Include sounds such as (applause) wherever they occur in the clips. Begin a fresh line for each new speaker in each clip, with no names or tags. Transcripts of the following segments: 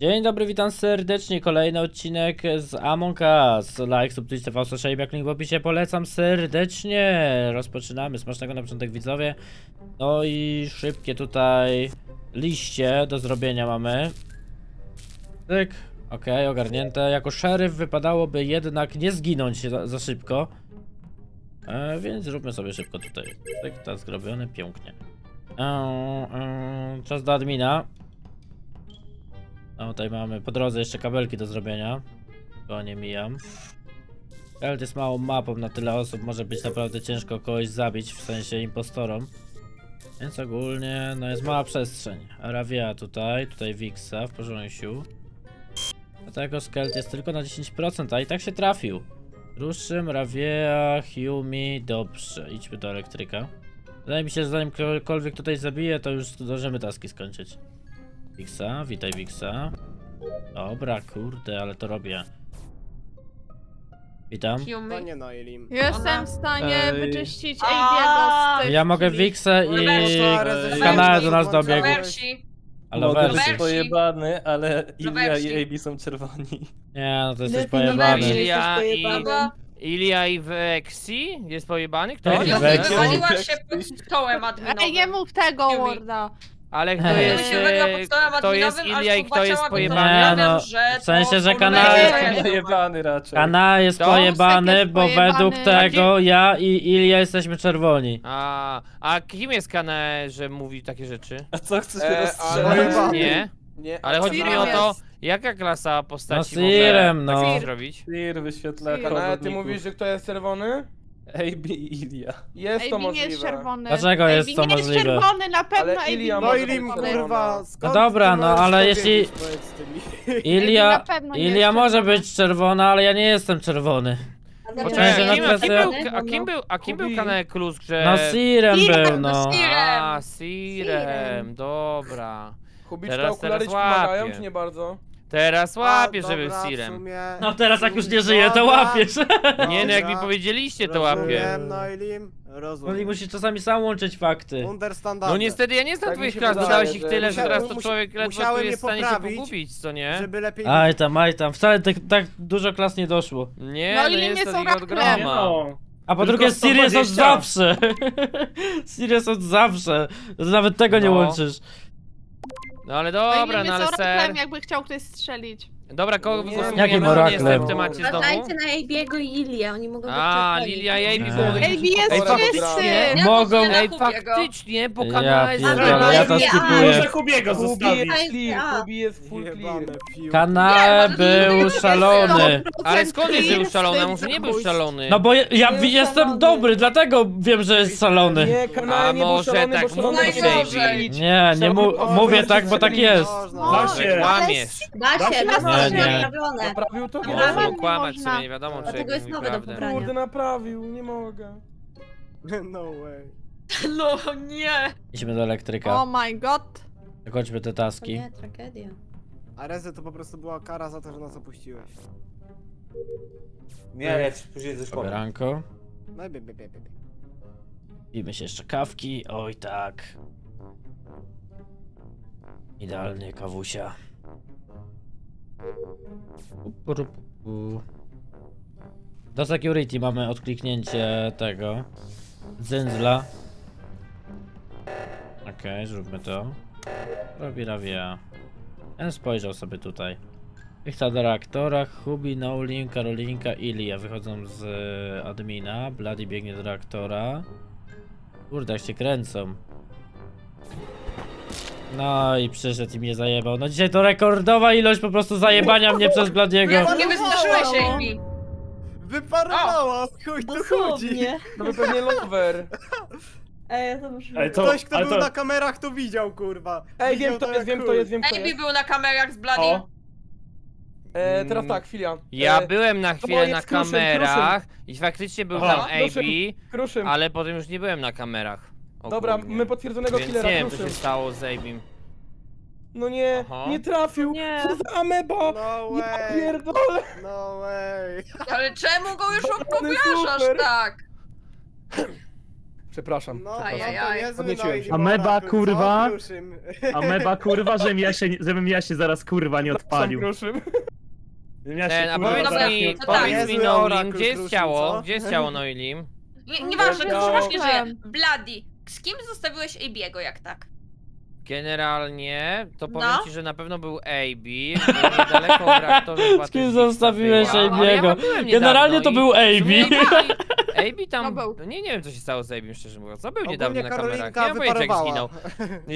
Dzień dobry, witam serdecznie. Kolejny odcinek z Among Us. Like, TV, social, jak link w opisie. Polecam serdecznie. Rozpoczynamy. Smacznego na początek widzowie. No i szybkie tutaj liście do zrobienia mamy. Tyk. Okej, ogarnięte. Jako szeryf wypadałoby jednak nie zginąć za, za szybko. E, więc zróbmy sobie szybko tutaj. Tyk, tak zrobione, pięknie. E, e, czas do admina. No tutaj mamy po drodze jeszcze kabelki do zrobienia. Go nie mijam. Kelt jest małą mapą na tyle osób, może być naprawdę ciężko kogoś zabić, w sensie impostorom. Więc ogólnie, no jest mała przestrzeń. Aravia tutaj, tutaj Wixa w porządku. Dlatego Skelt jest tylko na 10%, a i tak się trafił. Ruszym, Ravia, Humi, dobrze, idźmy do elektryka. Wydaje mi się, że zanim ktokolwiek tutaj zabije, to już zdążymy taski skończyć. Wixa, witaj Wixa. Dobra, kurde, ale to robię. Witam.
Jestem w stanie
Ej.
wyczyścić
A.
AB'ego z tych
Ja mogę. Wixa i
Ej.
kanał do nas dobiegł.
Roberci.
Ale
Mogę być.
Roberci.
pojebany, ale Ilia
Roberci.
i AB są czerwoni.
Nie, no to jesteś
Lepiej
pojebany.
Ilia i, Ilia Vexi? Jest pojebany? Kto?
Ej,
wywaliłaś się pod stołem adminowym.
Ej, nie mów tego. Warda.
Ale kto jest, e, kto jest Ilia i kto jest pojebany?
Nie, no,
że
w sensie, że kanał jest-.
Pojebany raczej.
Kana jest pojebany, bo według tego ja i Ilia jesteśmy czerwoni.
A, a kim jest Kane, że mówi takie rzeczy?
A co chcesz
E,
rozstrzelać?
Nie,
Nie,
ale chodzi mi o to, jaka klasa postaci
No,
może
Sirem,
tak
no.
coś zrobić?
Tir, wyświetlaka,
ty mówisz, że kto jest czerwony?
AB i Ilia.
Jest to
AB nie
możliwe.
jest czerwony.
Dlaczego
AB
jest to
nie
możliwe?
jest czerwony, na pewno
Ale
AB
Ilia
nie
może
jest
Noilim,
być
czerwony.
kurwa, skąd
dobra,
ty
no,
możesz
ale jeśli-
powiedz? (laughs)
Ilia,
na pewno nie
Ilia
jest
może
czerwona.
być czerwona, ale ja nie jestem czerwony.
Poczekaj,
że
a
na
a kim
kwestię-
był, a kim był, a kim był
Kubi.
Kane Klusk, że...
No Sirem
Sirem,
był, no.
Sirem.
A, Sirem, dobra.
Kubiczka,
Teraz-
okulary ci pomagają, czy nie bardzo?
Teraz łapię,
A,
że był
dobra, w
Sirem.
sumie-
No teraz jak już nie żyje, to
Dobra.
łapiesz.
Nie no, jak mi
Dobra.
powiedzieliście, to łapię.
Rozumiem,
No i
rozumiem.
musisz czasami sam łączyć fakty.
No niestety ja nie znam
Tak mi
twoich
się
klas,
wydaje,
dodałeś ich
że-
tyle, że
Musiałem-
teraz to
musi-
człowiek ledwo tu
musiałem je
jest w stanie się
poprawić,
pogubić, co nie?
Żeby lepiej...
Aj tam, aj tam. Wcale tak, tak dużo klas nie doszło.
Nie,
No
no,
i nie
jest to
są
ich groma.
A po
Tylko
drugie Sirius od
120.
zawsze. (laughs) Sirius od zawsze. Nawet tego nie
No.
łączysz.
No ale
No
dobra, no ale ser.
jakby chciał ktoś strzelić.
Dobra, kogo
Nie,
wygłosujemy?
Jakim
Kto
oraklem?
jest w tym temacie znowu?
Uważajcie na Abiego i Ilię, oni mogą być
A. Lilia i
Eee.
mogą
AB jest czysty!
Mogą-
Ej, faktycznie, bo
Ja
kanał jest...
ja to skipuję.
Może Kubiego
Kubi
zostawić.
jest clear. Kubi jest full clear.
Kanae
Nie,
był szalony.
Ale skąd jest, że był szalony? A może nie był szalony?
No bo ja, ja
Był
jestem
szalony.
dobry, dlatego wiem, że jest szalony.
Nie,
A
kanał nie był
może
szalony,
tak
bo szalony
mówisz,
się
Najgorzej.
Nie, nie mu
O,
mówię tak, bo tak jest.
Da się.
Kłamiesz.
Da
Da
się,
się?
da
Nie,
się,
nie.
naprawione.
Naprawił to?
Dobra.
Można okłamać
można.
sobie, nie wiadomo, czy
Dlatego jest
mówi
nowe do
prawdę.
pobrania.
Kurde, naprawił, nie mogę. (laughs)
No way. (laughs)
No nie.
Idźmy do elektryka.
Oh my god.
Zakończmy te
O
taski.
nie, tragedia.
A Rezy to po prostu była kara za to, że nas opuściłeś.
Nie, ja ci później coś powiem.
No.
Pijmy się jeszcze kawki. Oj tak. Idealnie kawusia. Do security mamy odkliknięcie tego. Zyndzla. Okej, zróbmy to. Robi Ravia. Ten spojrzał sobie tutaj. Wichta do reaktora, Hubi, Nowlin, Karolinka, Ilia wychodzą z e, admina. Bloody biegnie do reaktora. Kurde, jak się kręcą. No i przyszedł i mnie zajebał. No dzisiaj to rekordowa ilość po prostu zajebania mnie przez Bladiego.
Nie wystraszyłeś się Amy.
Wyparowała! Chuj tu chodzi!
Dosłownie.
To był pewnie lover. (laughs)
Ej, to muszę...
Ale to,
Ktoś, kto
ale
był
to...
na kamerach, to widział, kurwa.
Ej,
Widział
wiem
to
jest, wiem
chuj.
jest, wiem
Amy
jest.
był na kamerach z Bloody.
E, teraz tak, chwila.
Ja
E,
byłem na chwilę
jest
na
kruszym,
kamerach i faktycznie był
Aha.
tam AB,
Kruszym.
Ale potem już nie byłem na kamerach.
Dobra,
ogólnie.
my potwierdzonego
Więc
killera,
nie wiem, co
Kruszym.
się stało z Abim.
No nie,
Aha.
nie trafił!
Nie.
Co za ameba!
No
Ja
way!
pierdolę!
No way! (laughs)
Ale czemu go już
super.
tak?
Przepraszam.
No,
Ajajaj.
to niezły
Podnieciłem się.
Ameba, kurwa?
Kruszym?
Ameba kurwa, żebym ja się, żebym ja się zaraz kurwa nie odpalił.
Kruszym.
Ten, a powiedz mi,
nie
to
odpalił.
powiedz mi
Niezły
Noilim, gdzie jest ciało?
co?
Gdzie jest ciało Noilim?
Nie, nieważne,
Ja-
to właśnie żyje. Bloody, z kim zostawiłeś AB'ego jak tak?
Generalnie, to powiem
No.
ci, że na pewno był AB, był niedaleko w reaktorze chyba (laughs)
Z kim zostawiłeś
była, ale ja byłem
Generalnie to
i
był
w sumie
AB. (laughs) (laughs)
AB tam,
No był.
no nie, nie wiem co się stało z AB szczerze mówiąc, no był
Ogólnie
niedawno na kamerach,
Karolinka
nie mam pojęcia jak
wyparowała.
zginął,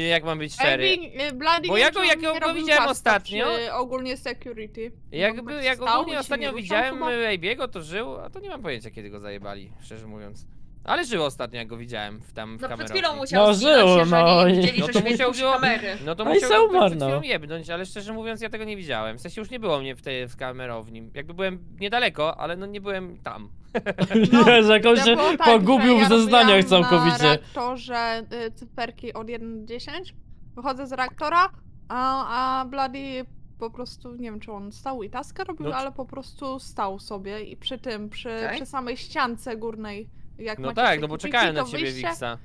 (laughs) jak mam być szczery.
Y, Bloody
Bo ja go- jak go
robił
widziałem ostatnio-
ogólnie security.
Jak,
Mógł
był,
być
jak
stał i
ogólnie ostatnio
ruszał
widziałem
chyba.
AB'ego, to żył, a to nie mam pojęcia kiedy go zajebali, szczerze mówiąc. Ale żył ostatnio jak go widziałem w tam w
No przed
kamerowni.
chwilą musiał
No,
zginąć,
żył,
jeżeli
no i-
widzieli,
No
że
to musiał
przy
go-
kamery.
No to
No i
musiał
se umarł,
przed
no.
chwilą jebnąć, ale szczerze mówiąc ja tego nie widziałem. W sensie już nie było mnie w tej w kamerowni. Jakby byłem niedaleko, ale no nie byłem tam. (laughs)
Że jakąś się
To było tak,
pogubił
że
w
ja
zeznaniach
robiłam Na
całkowicie.
reaktorze y, cyferki od 1 do 10. Wychodzę z reaktora, a, a Bloody po prostu, nie wiem czy on stał i taskę robił,
No czy-
ale po prostu stał sobie i przy tym, przy,
Okej.
przy samej ściance górnej. Jak
No
macie
tak, no bo czekałem na ciebie
wyjście-
Wixa.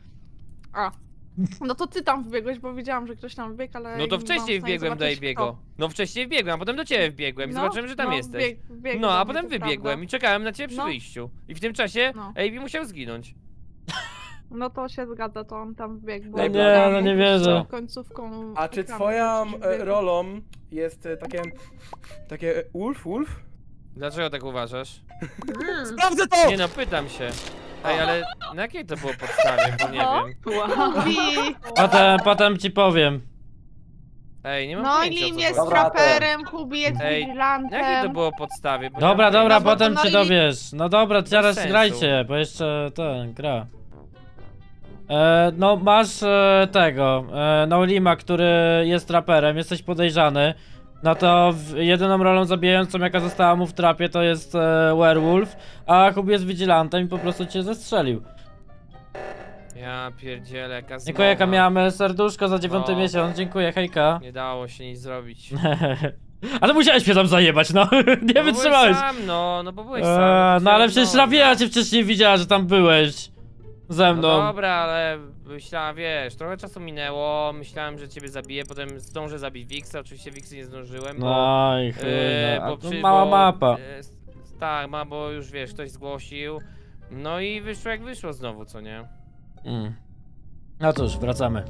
A. No to ty tam wbiegłeś, bo widziałam, że ktoś tam wbiegł, ale.
No to wcześniej wbiegłem do
kto.
No wcześniej wbiegłem, a potem do ciebie wbiegłem i
No,
zobaczyłem, że tam
no,
jesteś.
wbieg- wbiegł
No, a potem wybiegłem
prawda.
i czekałem na ciebie przy
No.
wyjściu. I w tym czasie
No.
AB musiał zginąć.
No to się zgadza, to on tam wbiegł. bo
No nie,
no nie wierzę.
Końcówką.
A czy twoją e, rolą jest e, takie... Takie... e, Wolf? Wolf?
Dlaczego tak uważasz?
Mm.
Sprawdzę to!
Nie no, pytam się. Ej, ale na jakiej to było podstawie, bo nie wiem.
Mówi,
Potem, potem ci powiem.
Ej, nie mam
No
pojęcia o
Lim
co
jest
chodzi.
traperem, Hubi jest
Ej, Na jakiej to
vigilantem.
było podstawie? Bo
Dobra, dobra,
bo to
potem
no
cię
i-
dowiesz. No dobra, teraz
sensu.
grajcie, bo jeszcze ten, gra. E, no masz e, tego, e, Nolima, który jest raperem, jesteś podejrzany. No to jedyną rolą zabijającą jaka została mu w trapie to jest e, werewolf, a Hub jest vigilantem i po prostu cię zestrzelił.
Ja pierdzielę, jaka
Dziękuję, jaka miałem serduszko za dziewiąty
No.
miesiąc, dziękuję, hejka.
Nie dało się nic zrobić. (laughs)
Ale musiałeś mnie tam zajebać, no, (laughs) nie
No bo
wytrzymałeś.
byłeś sam, no, no bo byłeś sam.
Eee, no ale
Chciałem,
przecież
no,
Rawia cię wcześniej widziała, że tam byłeś. Ze
No
mną.
dobra, ale myślałem, wiesz, trochę czasu minęło, myślałem, że ciebie zabiję, potem zdążę zabić Wixa, oczywiście Wixy nie zdążyłem, bo...
No i chuj,
e,
no. A
bo
to
przy-
mała
bo,
mapa.
e, tak, ma, bo już wiesz, ktoś zgłosił. No i wyszło jak wyszło znowu, co nie?
Mm. No cóż, wracamy.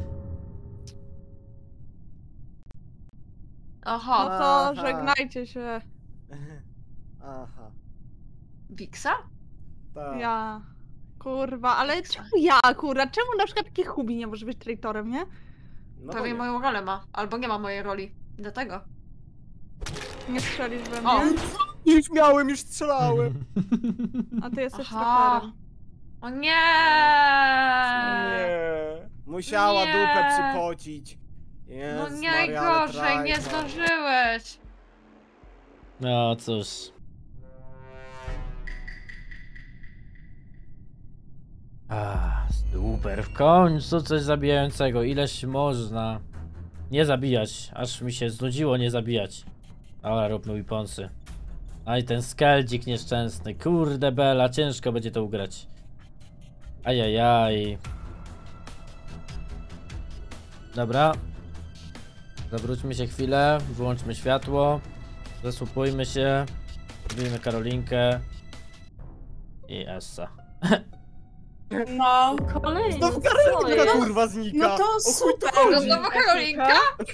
No
Aha,
to
Aha.
żegnajcie się. (laughs)
Aha. (laughs)
Wiksa?
Tak.
Ja. Kurwa, ale czemu ja, kurwa? Czemu na przykład taki Hubi nie może być traitorem, nie?
No nie.
moją rolę ma. Albo nie ma mojej roli. Dlatego.
Nie strzelisz we
O.
mnie,
Już miałem, już strzelałem.
a ty jesteś traperem.
O nie!
Nie.
Musiała
Nie.
dupę przypocić. Jezus
No
ale
najgorzej, nie zdążyłeś.
No cóż. A, super, w końcu coś zabijającego. Ileś można nie zabijać, aż mi się znudziło nie zabijać. Ale róbmy weaponsy. Aj, ten skeldzik nieszczęsny. Kurde bela, ciężko będzie to ugrać. Ajajaj. Dobra. Zawróćmy się chwilę, wyłączmy światło. Zasłupujmy się. Zrobimy Karolinkę. I Essa. (laughs)
No, kolejny.
Znowu
co
Karolinka
jest?
kurwa znika.
No to super.
to
No znowu Karolinka?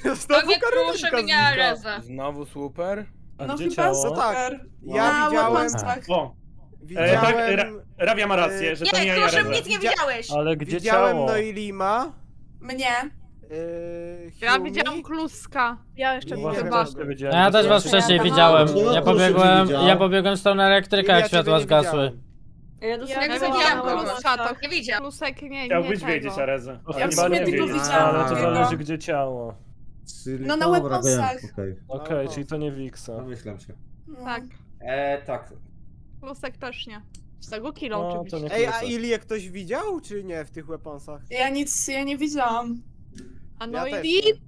To
Znowu
nie kruszy
Karolinka
mnie
znika.
Znowu super.
A
No
gdzie
chyba
ciało?
No tak.
super.
Ja widziałem...
weaponsach.
O, e, tak,
Widziałem...
ra, Rawia ma rację, że to nie
Nie,
ja Jareza.
nic nie
Widzia-
widziałeś.
Ale gdzie
Widziałem
ciało?
Noilima.
Mnie.
Yy,
Ja widziałam kluska.
Ja jeszcze
Nie.
Chyba.
No ja też was wcześniej widziałem. Ja pobiegłem, ja pobiegłem w stronę elektryka, jak światła
nie
zgasły.
Ja
Ja
dosłownie
nie
widziałam kluska, to.
Nie widziałam.
klusek nie, nie
Chciałbyś
tego.
wiedzieć, Areza.
Ja
ale
Ja w
chyba
sumie
nie
tylko widziałam
Ale to zależy gdzie ciało.
No na weaponsach.
Okej,
No,
czyli to nie Wixa.
Domyślam się.
No.
Tak,
E, tak.
klusek też nie. Z tego kilo
No, to
oczywiście.
nie
Ej, a. Ilię ktoś widział, czy nie w tych weaponsach?
Ja nic, ja nie widziałam.
A
Ja
no
też
i
nie.
Tak.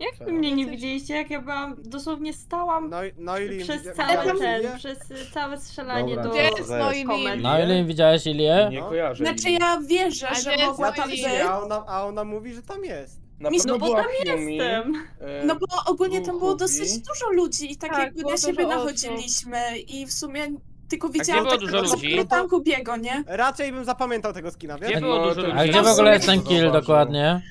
Jak wy mnie nie widzieliście, jak ja byłam, dosłownie stałam
No, i- no i
przez cały
widziałeś
ten, przez y, całe strzelanie
Dobra,
do
Gdzie jest
Weź.
Noili?
komend.
No ile widziałeś Ilię?
Nie
No.
kojarzę.
Znaczy ja wierzę,
A
że
gdzie
mogła
jest
tam być.
A ona, a ona mówi, że tam jest.
Na
No bo
była
tam jestem.
e,
No bo ogólnie tam było dosyć dużo ludzi i tak,
Tak,
jakby
było
na siebie
osób.
nachodziliśmy i w sumie tylko widziałam
było
tak
dużo ludzi?
tam Kubiego, nie?
Raczej bym zapamiętał tego skina, wiesz?
Gdzie było dużo ludzi?
A gdzie w ogóle jest ten kill dokładnie?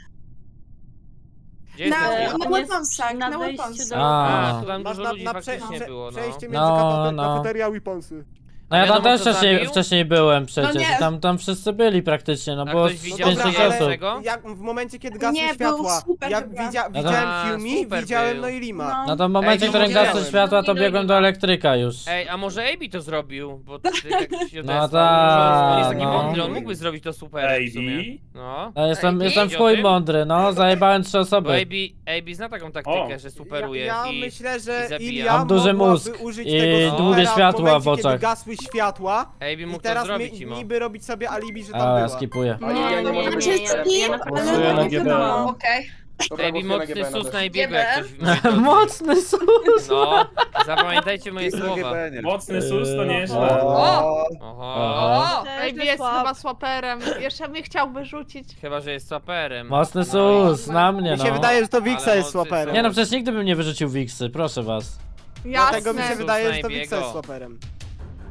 Gdzie
Na-
kill?
na weaponsach,
na
na
wejściu
weaponsach.
do...
A.
A, tu tam
Masz
dużo
na,
ludzi
na prze,
faktycznie
prze,
było, no.
przejście między
No, no.
kafeteria a Weaponsy.
No ja tam
wiadomo,
też
kto
wcześniej,
zabił?
wcześniej byłem przecież.
nie.
Tam, tam wszyscy byli praktycznie, no
A
bo
ktoś
z
widział,
dobra,
5
że
ale-
osób.
tego?
Jak w momencie, kiedy gasły
Nie, był
światła,
super
jak
chyba.
widzia,
No to-
widziałem
A,
Humi,
super
widziałem
był.
Noilima.
No to w momencie, w którym
no
gasły światła, to
No,
biegłem do elektryka już.
Ej, a może AB to zrobił? Bo ty (laughs) tak się
No
no
tak,
On jest taki
no.
mądry, on mógłby zrobić to super w sumie. No.
No jestem, jestem w chuj mądry, no zajebałem trzy
Bo
osoby.
AB, AB zna taką taktykę,
O.
że superuje
Ja, ja
i...
myślę, że
zabija.
Ilia
Mam duży
mogłaby
mózg
użyć
i
tego
długie
światła
w,
w
momencie,
oczach.
kiedy gasły światła i
mógł to
teraz
zrobić, Imo.
niby robić sobie alibi, że tam
A, ja
była.
skipuję.
A
Nie,
ja
nie,
nie
nie, nie,
ja-
nie,
nie,
Głosuję na GBN.
Okej.
Dobra,
mocny sus
też.
na AB'ego, jak ktoś (laughs)
Mocny sus!
No, zapamiętajcie moje słowa.
Mocny sus to nieźle.
O!
Oho.
O!
Ej, jest chyba swaperem. Jeszcze mnie chciał wyrzucić.
Chyba, że jest swaperem.
Mocny sus, na mnie
Mi się
no.
wydaje, że to Wixa
Ale
jest
mocny
swaperem.
Nie no, przecież nigdy bym nie wyrzucił Wixy, proszę was.
Dlatego mi się
Jasne.
wydaje, że to. Wixa jest swaperem.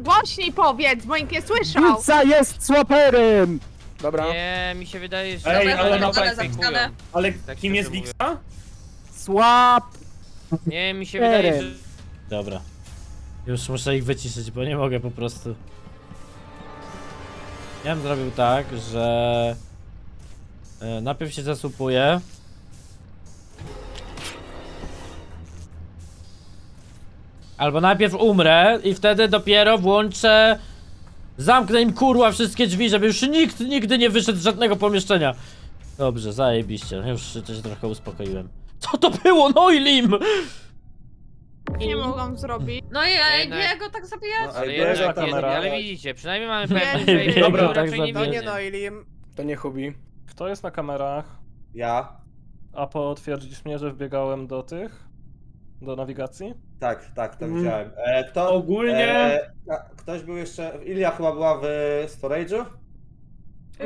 Głośniej powiedz, bo nikt nie słyszał.
jest swaperem!
Dobra.
Nie, mi się wydaje, że...
Ej, ale no
ale
tak,
zapisane.
Ale
Tak
kim
się
jest
mówię.
Wixa?
Swap!
Nie, mi się wydaje, że...
Dobra. Już muszę ich wyciszyć, bo nie mogę po prostu. Ja bym zrobił tak, że... e, Najpierw się zasłupuję. Albo najpierw umrę i wtedy dopiero włączę... Zamknę im kurwa wszystkie drzwi, żeby już nikt nigdy nie wyszedł z żadnego pomieszczenia. Dobrze, zajebiście. Już się trochę uspokoiłem. Co to było? No i lim!
Nie mogą zrobić.
No i ja,
Jednak-
ja go tak zabijać?
Ale,
Bierze
jednak,
kamera.
ale widzicie, przynajmniej mamy pewność, że AB
nie,
raczej
tak
nie
To nie. Noilim.
To nie Hubi.
Kto jest na kamerach?
Ja?
A potwierdzisz mnie, że wbiegałem do tych? Do nawigacji?
Tak, tak, to
Mm.
widziałem. E, kto,
Ogólnie-
E, ktoś był jeszcze... Ilia chyba była w storage'u?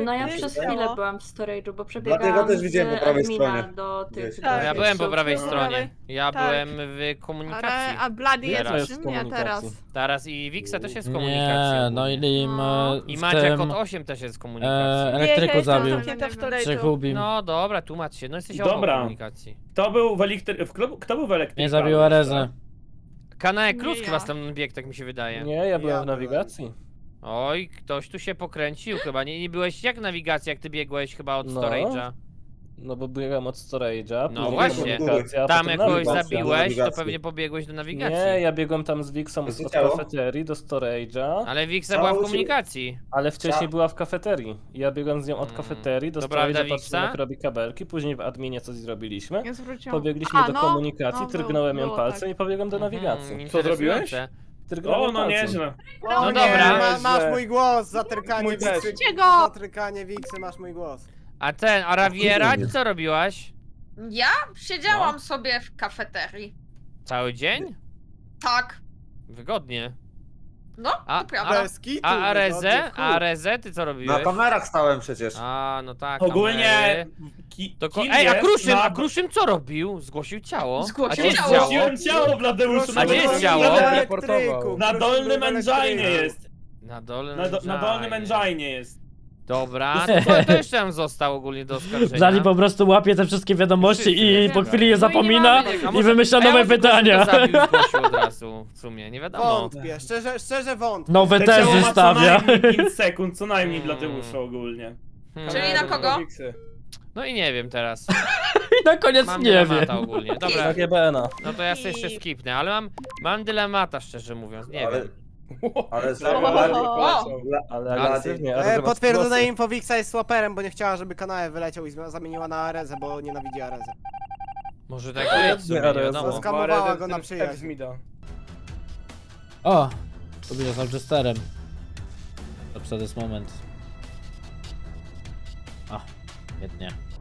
No ja
Wiesz,
przez
co?
chwilę byłam w storage'u, bo
Dlatego
przebiegałam
też widziałem
z
po prawej
admina
stronie.
do tych...
Gdzieś.
Tak.
Ja byłem po prawej
Po
stronie. Ja
Tak.
byłem w komunikacji.
Ale, a Bloody jest przy mnie teraz.
Teraz i Wixa też jest w
Nie,
komunikacji.
no i lim...
No.
e,
I
w
Maciek
tym,
od 8 też jest w
e,
komunikacji.
Elektryku zabił.
zamknięta w
Przy Hubim.
No dobra, tłumacz się, no jesteś
Dobra.
obok komunikacji.
Kto był w elektry... w kto, kto był w elektryku?
Nie zabił Arezę.
Kanał
Nie
Klucz
ja.
chyba tam bieg, tak mi się wydaje.
Nie, ja byłem
Ja
w nawigacji.
Oj, ktoś tu się pokręcił chyba. Nie, nie byłeś jak nawigacja, jak ty biegłeś chyba od
No.
storage'a.
No bo biegłem od storage'a.
No właśnie. Tam
potem
jak kogoś
nawigacja.
zabiłeś, to pewnie pobiegłeś do nawigacji.
Nie, ja biegłem tam z Wixą
ciało?
kafeterii do storage'a,
Ale Wixa była w komunikacji.
ale wcześniej
Ciało?
była w kafeterii. Ja biegłem z nią od
Mm,
kafeterii do storage'a, patrzyłem jak robi kabelki, później w adminie coś zrobiliśmy.
Zwróciłam.
Pobiegliśmy
A,
do
no,
komunikacji,
no,
trgnąłem ją palcem
tak.
i pobiegłem do nawigacji.
Mhm,
Co zrobiłeś? O, no
palcem.
nieźle.
No,
No
nie,
dobra.
Ma, masz mój głos, zatrykanie
Mój też.
Wiksy.
Go!
Zatrykanie Wiksy, masz mój głos.
A ten, a Raviera, ty co robiłaś?
Ja siedziałam sobie w kafeterii.
Cały dzień?
Tak.
Wygodnie.
No,
A,
to prawda.
Bez kitu.
A
no, chuj.
A Arezę, ty co
Na
robiłeś?
kamerach stałem przecież.
A, no tak.
Ogólnie...
kamery.
Ki,
To ko- Ej, a
jest
Kruszym,
na-
a Kruszym co robił? Zgłosił ciało.
Zgłosił
a gdzie jest
ciało.
ciało?
Zgłosiłem ciało Bladeuszu.
A gdzie jest ciało?
Na.
Na dolnym engine jest.
Na dole
Na, do, na dolnym engine jest.
Dobra, (laughs) to, to jeszcze tam został ogólnie do oskarżenia.
Zali po prostu łapie te wszystkie wiadomości i po chwili je
No i
zapomina
mamy-
i
może-
wymyśla
ja
nowe
Kruszym
pytania.
Zabił, i zgłosił od (laughs) razu, w sumie, nie wiadomo.
Wątpię, szczerze, szczerze wątpię.
Nowe
Te
tezy
ma co
stawia.
najmniej 5 (laughs) sekund, co najmniej
Hmm.
Bladeusza ogólnie.
Hmm.
Czyli na kogo?
No i nie wiem teraz.
I na koniec
Mam
nie wiem.
ogólnie.
Na
Dobra, no to ja sobie jeszcze skipnę, ale mam, mam dylemata szczerze mówiąc, nie
ale,
wiem. (laughs)
ale
O.
Ale
Blady.
agresywnie.
E,
ale
potwierdzone
głosy.
info Wixa jest swaperem, bo nie chciała, żeby kanał wyleciał i zamieniła na Arezę, bo nienawidzi Arezę.
Może tak sumie, nie wiadomo.
Skamowała go na przyjaźń.
O! To będzie z. Dobrze, to jest moment. O, świetnie.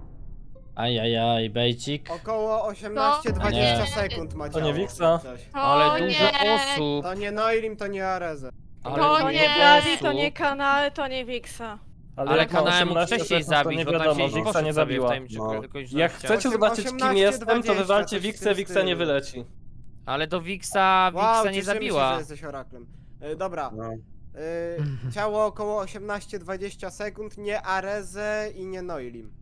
Ajajaj, bejcik.
Około 18-20
Nie.
sekund ma
To nie. Wiksa.
Coś.
To
Ale dużo osób.
To nie Noilim, to nie Arezę.
Ale
To
dużo
nie
Bladi, to
osób.
nie kanały, to nie Wiksa.
Ale
jak ma
kanałem mógł
18
wcześniej
sekund, to
zabić,
nie
bo tam
wiadomo,
się
Wiksa nie zabiła.
No.
Jak chcecie
Osiem-
zobaczyć kim
18,
jestem, to
20,
wywalcie
coś w
Wiksę,
tym
Wiksa nie
stylu.
wyleci.
Ale do Wiksa, Wiksa
Wow,
nie
cieszymy
zabiła.
Się, że jesteś oraklem. E, dobra.
No.
E, ciało około 18-20 sekund, nie Arezę i nie Noilim.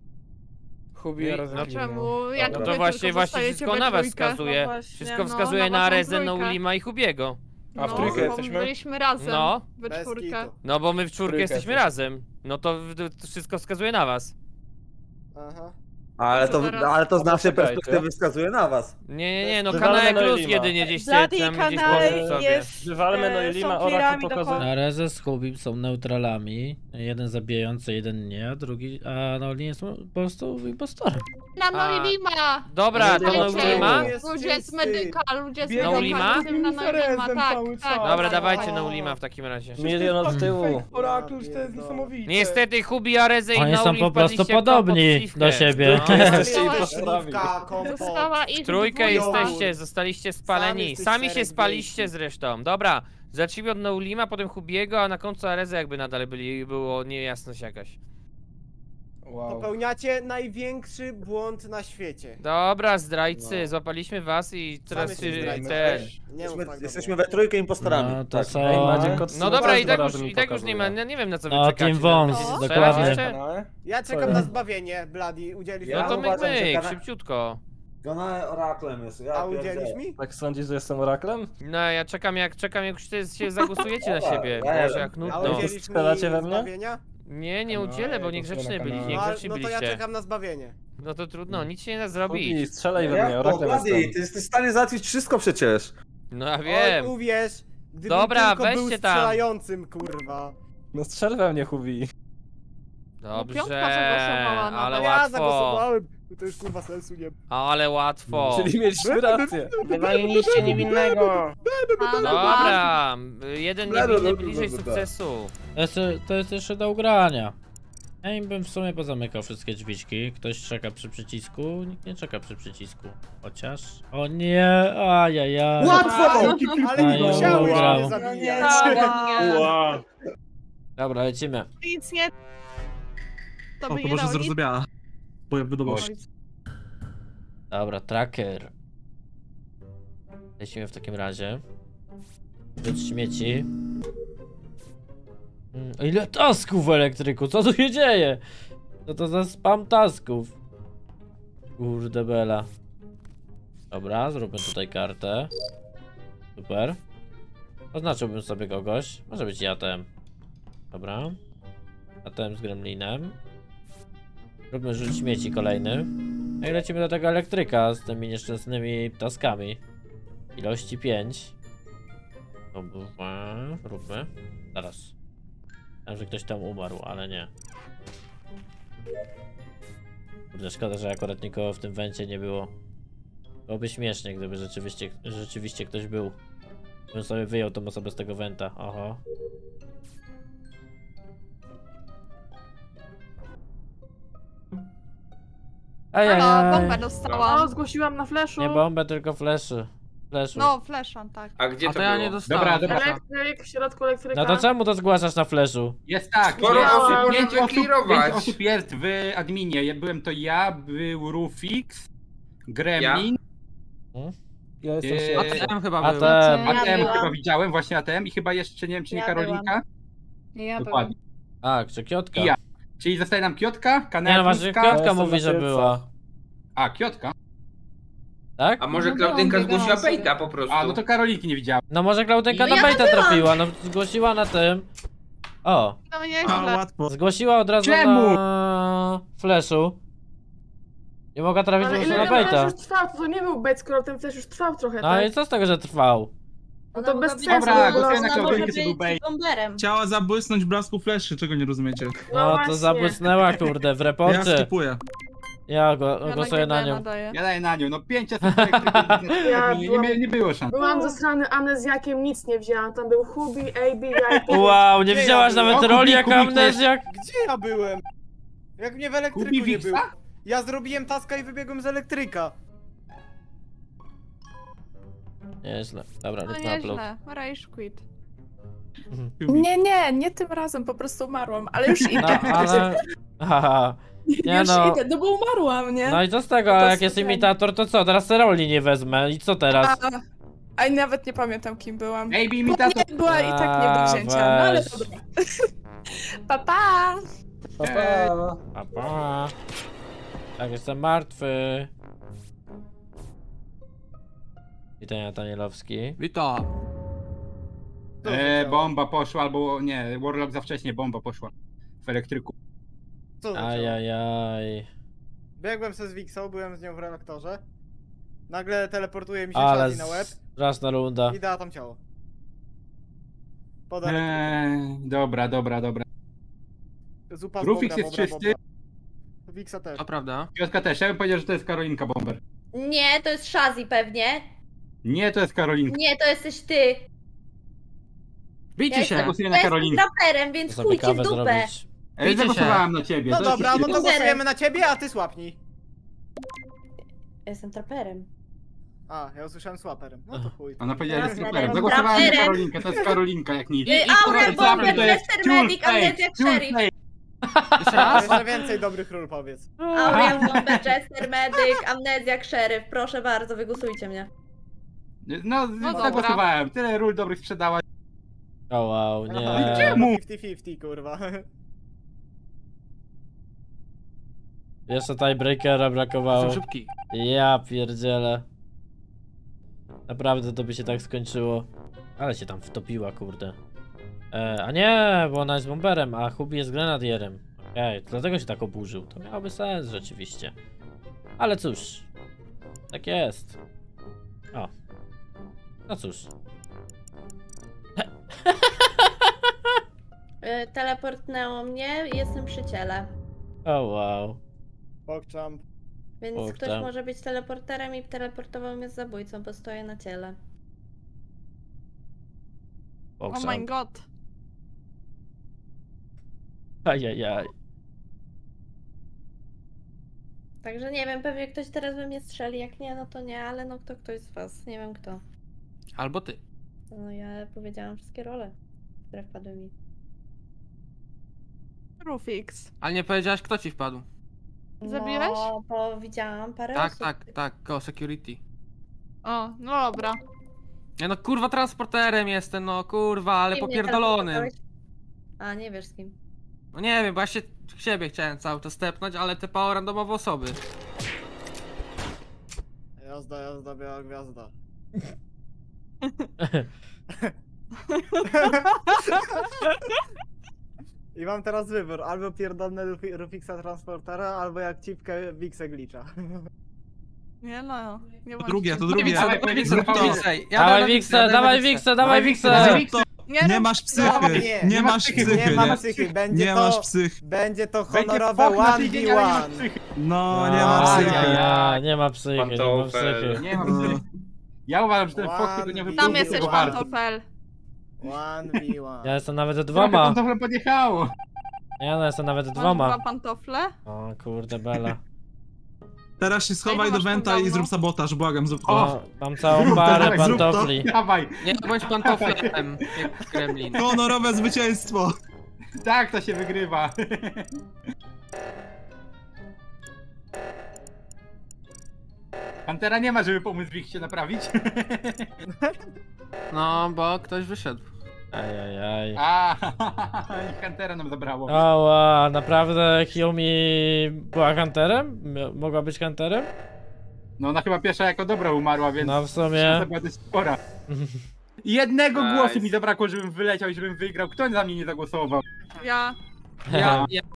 Hubi
No i-
ja
no.
Czemu?
No
wy
to właśnie, właśnie
zostajecie
wszystko na was wskazuje.
No właśnie.
Wszystko
No,
wskazuje
na
na. Neulima i Hubiego.
A w
No,
trójkę jesteśmy?
byliśmy razem.
No,
We
Bez
czwórkę.
kitu.
no bo my w czwórkę
Trójkę
jesteśmy
jesteśmy.
razem. No to w- to wszystko wskazuje na was.
Aha.
Ale to, ale to z
No
naszej
poczekajcie.
perspektywy wskazuje na was.
Nie, nie, nie, no
Wywalmy
plus jedynie gdzieś się
Bladi
tam gdzieś sobie.
jest...
Wywalmy
e,
Noelima,
są
Oracle
clearami
pokazuje-.
Areze z Hubim są neutralami. Jeden zabijający, jeden nie, a drugi. A Nolin jest po prostu impostorem.
Na
A.
Noilima!
Dobra, to
jest
Ludzie z
czysty.
medyka, ludzie z medyka, tym na tak,
cały
tak.
czas.
Dobra,
tak,
dawajcie
tak.
Neulima w takim razie.
Milion od tyłu.
Oraklus, to jest niesamowite.
Niestety Hubi, Areze i
Oni są po prostu
wpadliście w tą
podobni
podśliwkę.
do siebie.
No. (laughs)
Jesteście
Została-
impostorami.
Śliwka, kompot.
Została ich
Trójkę
dwójka.
jesteście, zostaliście
Sam
spaleni.
jesteś
Sami się
szereg
spaliście zresztą. Dobra, zacznijmy od Neulima, potem Hubiego, a na końcu Areze jakby nadal byli, było niejasność jakaś.
Wow.
Popełniacie największy błąd na świecie.
Dobra, zdrajcy,
No.
złapaliśmy was i teraz
jesteś
y,
zdrajcą,
też.
Nie
Jesteśmy,
tak
jesteśmy we trójkę impostorami.
No to
tak.
są.
Ej, Madzie kot
No dobra, i tak już,
mi
i tak już nie ma, nie, wiem na co wy
No,
czekacie.
Team Wąs,
No.
strzelać
dokładnie.
jeszcze?
Ja czekam na zbawienie, Bladi. Udzielisz
Ja
No to
mi?
myk,
uważam, że
myk,
kana-
szybciutko.
Ona oraklem jest. Ja
A udzielisz
pierdzielę.
mi?
Tak sądzisz, że jestem oraklem?
No ja czekam jak, czekam jak już ty się zagłosujecie na
Dobra,
siebie.
ja
Boże, jak
A
nudno.
udzielisz mi
Strzelacie we mnie?
zbawienia?
Nie, nie
No,
udzielę, bo
ja na
byli.
No, ale-
niegrzeczni
no to ja
byliście.
czekam na zbawienie.
No to trudno, nic się nie da zrobić.
strzelaj we mnie,
to?
oraklem
Blady, ty jesteś w stanie załatwić wszystko przecież.
No ja
Oj,
wiem.
uwierz, gdybym
Dobra,
tylko był
weźcie tam.
strzelającym, kurwa.
No strzel we mnie, Hubi.
Dobrze,
piątka zagłosowała na
ale
No ja
łatwo.
zagłosowałem. To już kurwa sensu nie
Ale łatwo.
Czyli mieliśmy rację.
Wywaliliście niewinnego.
No
Dobra, jeden niewinny bliżej sukcesu.
To jest, to jest jeszcze do ugrania. Ja im bym w sumie pozamykał wszystkie drzwiczki. Ktoś czeka przy przycisku, nikt nie czeka przy przycisku. Chociaż. O nie, ajajaj.
Łatwo!
Ale nie
Aj,
musiałeś
dobra.
mnie
No
zabijać.
Dobra.
Dobra, lecimy.
Nic nie... To by nie
może
dało nic.
zrozumiała. Bo ja wiadomo.
Dobra, tracker. Lecimy w takim razie. Rzut śmieci. Mm, Ile tasków w elektryku? Co tu się dzieje? Co to za spam tasków? Kurde bela. Dobra, zróbmy tutaj kartę. Super. Oznaczyłbym sobie kogoś. Może być Jatem. Dobra. Jatem z Gremlinem. Róbmy rzut śmieci kolejny. No i lecimy do tego elektryka z tymi nieszczęsnymi taskami. Ilości 5. Dobra, róbmy. Zaraz. Wiem, że ktoś tam umarł, ale nie. Kurde, szkoda, że akurat nikogo w tym wencie nie było. Byłoby śmiesznie, gdyby rzeczywiście, rzeczywiście ktoś był. Bym sobie wyjął tą osobę z tego wenta. Oho.
Halo, bombę
O,
dostałam.
zgłosiłam na flashu.
Nie bombę, tylko fleszy. Fleszu.
No, fleszan, tak.
A gdzie
A
to
to ja
było?
nie dostałem.
Dobra, Elektryk, w środku elektryka.
No to czemu to zgłaszasz na fleszu?
Jest tak.
Sporo
jest-
osób można
pięć osób,
wyklirować.
pięć osób jest w adminie. Ja- Byłem to ja, był Rufix, Gremlin.
Ja jestem
Eee,
się...
ATM chyba
ATM.
był.
Ja
ATM
byłam.
chyba widziałem, właśnie ATM i chyba jeszcze, nie wiem, czy nie
Ja
Karolinka?
Ja
Dokładnie.
A, czy kiotka?
I ja. Czyli zostaje nam Kiotka,
Nie no właśnie, kiotka mówi, że była.
A, Kiotka.
Tak?
A może
No
Klaudynka
byłam,
zgłosiła
biegałam
bejta po prostu?
A, no to Karolinki nie widziałem.
No może Klaudynka
No
na
ja
bejta trafiła, no zgłosiła na tym. O,
No
A,
nieźle.
łatwo.
zgłosiła od razu
Czemu?
na flashu. Nie mogła trafić
Ale
na bejta.
flash już trwał, to nie był bait, skoro ten flash już trwał trochę,
No
tak?
i co z tego, że trwał?
No to bez sensu.
Dobra,
ona
na
być-
to był bait.
bomberem.
Chciała zabłysnąć blasku fleszy, czego nie rozumiecie?
No
No to
właśnie.
zabłysnęła kurde w
Ja
reporcie.
skipuję.
Ja go,
Ja
głosuję na nią.
nadaję.
Ja daję na nią, no pięć osób w elektryku,
Ja
nie,
byłam-
nie, nie było szans.
Byłam zasrany amnezjakiem, nic nie wzięłam. Tam był Hubi, AB, ja i
Wow, nie
Gdzie
wzięłaś
ja
nawet
byłem?
roli
O,
jako
Kubik,
amnezjak?
Gdzie ja byłem? Jak mnie w elektryku
Kubi
nie było. Ja zrobiłem taska i wybiegłem z elektryka.
Nieźle. Dobra,
No
na upload.
nieźle. Rage quit.
Nie, nie, nie tym razem, po prostu umarłam, ale już (laughs)
No,
idę.
ale... Haha. (laughs) Nie
już
no.
idę, no bo umarłam, nie?
No i co z tego,
Po
a jak jest imitator, to co? Teraz te roli nie wezmę. I co teraz?
A, a i nawet nie pamiętam kim byłam.
Maybe imitator.
nie była i tak nie do wzięcia, no ale
weź.
dobra. (laughs) pa, pa!
Pa, pa.
Pa, pa. Tak, jestem martwy. Witaj, Danielowski.
Witam.
E, bomba poszła, albo nie, Warlock za wcześnie bomba poszła. W elektryku.
Co?
Ajajaj.
Biegłem se z Wixą, byłem z nią w reaktorze. Nagle teleportuje mi się
Ale
Shazzy na łeb
straszna runda.
i da tam ciało. Pod elektryką.
Eee, dobra, dobra, dobra.
Zupa z
Rufix
bobra,
jest
bobra,
czysty.
bobra. Wixa też.
To prawda.
Piotka też, ja bym powiedział, że to jest Karolinka Bomber.
Nie, to jest Shazzy pewnie.
Nie, to jest Karolinka.
Nie, to jesteś ty.
Bijcie
Ja
się.
jestem,
Głosuję
ja
na
jestem
Karolinkę.
traperem, więc
To
chuj
sobie
ci w dupę.
Ej,
Bijcie się.
zagłosowałem na ciebie.
No
to
dobra,
jest...
no to głosujemy na ciebie, a ty słapnij.
Ja jestem traperem.
A, ja usłyszałem słaperem. No to chuj.
Ona powiedziała, że jest
Dobra,
super.
dobra.
Zagłosowałem na. Karolinkę, to jest Karolinka jak nic.
Y, Aura, Bomber, Chester, Medic, Amnezja, Sheriff. (laughs)
Jeszcze raz?
Jeszcze więcej dobrych ról powiedz.
Auriel, Bomber, Jester, Medic, Amnezja, Sheriff. Proszę bardzo, wygłosujcie mnie.
No,
dobra.
zagłosowałem. Tyle ról dobrych sprzedałaś.
O wow,
Aha,
nie.
czemu?
50-50, kurwa.
Jeszcze tiebreakera brakowało.
Szybki.
Ja pierdzielę. Naprawdę to by się tak skończyło. Ale się tam wtopiła, kurde. E, a nie, bo ona jest bomberem, a Hubi jest grenadierem. Okej, to dlatego się tak oburzył. To miałoby sens rzeczywiście. Ale cóż. Tak jest. O. No cóż.
Y, Teleportnęło mnie i jestem przy ciele.
O wow.
Pogchamp.
Więc ktoś może być teleporterem i teleportował mnie z zabójcą, bo stoję na ciele.
Oh my god.
Ajajaj.
Także nie wiem, pewnie ktoś teraz we mnie strzeli. Jak nie, no to nie, ale no kto ktoś z was. Nie wiem kto.
Albo ty.
No ja powiedziałam wszystkie role, które wpadły mi.
Rufix.
Ale nie powiedziałaś kto ci wpadł.
Zabiłeś?
No, bo widziałam parę
Tak,
osób.
tak, tak. Go security.
O, no dobra.
Nie no kurwa transporterem jestem, no kurwa, ale
Kim mnie
popierdolonym.
A, nie wiesz z kim.
No nie wiem, bo ja się siebie chciałem cały czas stepnąć, ale te pało randomowe osoby.
Jazda, jazda, biała gwiazda. (laughs) I mam teraz wybór, albo pierdolne Rufi- Rufixa Transportera, albo jak cipkę Wixę Glitcha.
Nie no, nie ma
drugie, to drugie.
Dawaj, zrób to.
Ja
Dawaj
dałem
dawaj
Wixę!
Nie,
Nie masz
No,
psychy,
nie,
nie
nie ma
masz
psychy, nie psychy, będzie
nie
to-
masz psychy.
Będzie to honorowe
fuck na tydzień, a nie ma
1v1.
psychy.
No, nie ma psychy.
Nie ma psychy, nie ma
Pantofel.
psychy.
Nie ma
No.
Ja uważam, że ten fok tego nie wypróbuje
Tam jesteś
tego warto.
pantofel.
1v1.
Ja jestem nawet dwoma.
to podjechało.
Ja no jestem nawet
Masz
dwoma.
dwa pantofle?
O kurde bela.
Teraz się schowaj do
masz
wenta i zrób sabotaż, błagam, zrób to.
O, mam całą parę
zrób to.
pantofli.
Dawaj.
Nie bądź pantoflem, jak Gremlin.
Honorowe zwycięstwo.
Tak, to się wygrywa. Pantera nie ma, żeby pomóc Wixie naprawić. (laughs)
No, bo ktoś wyszedł.
Ajajaj.
A, i (laughs) Huntera nam zabrało.
Ała, naprawdę Hiumi była hunterem? Mogła być hunterem?
No ona chyba pierwsza jako dobra umarła, więc
No w sumie.
była dość spora. (laughs) Jednego
Nice.
głosu mi zabrakło, żebym wyleciał i żebym wygrał. Kto za mnie nie zagłosował?
Ja.
Ja, ja